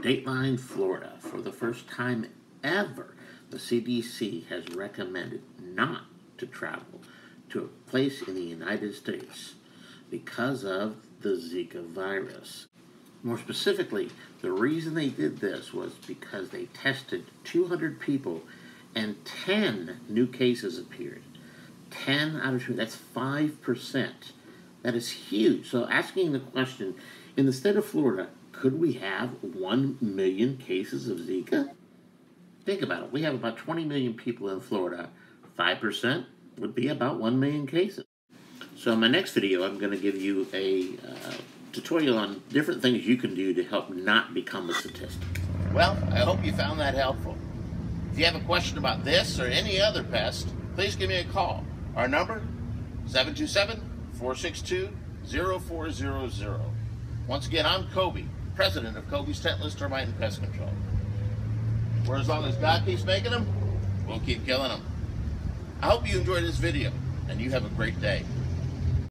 Dateline, Florida. For the first time ever, the CDC has recommended not to travel to a place in the United States because of the Zika virus. More specifically, the reason they did this was because they tested 200 people and 10 new cases appeared. 10 out of 2, that's 5%. That is huge. So, asking the question in the state of Florida, could we have 1 million cases of Zika? Think about it. We have about 20 million people in Florida. 5% would be about 1 million cases. So, in my next video, I'm going to give you a uh, tutorial on different things you can do to help not become a statistic. Well, I hope you found that helpful. If you have a question about this or any other pest, please give me a call. Our number, 727-462-0400. Once again, I'm Coby, president of Coby's Tentless Termite and Pest Control. For as long as God keeps making them, we'll keep killing them. I hope you enjoyed this video, and you have a great day.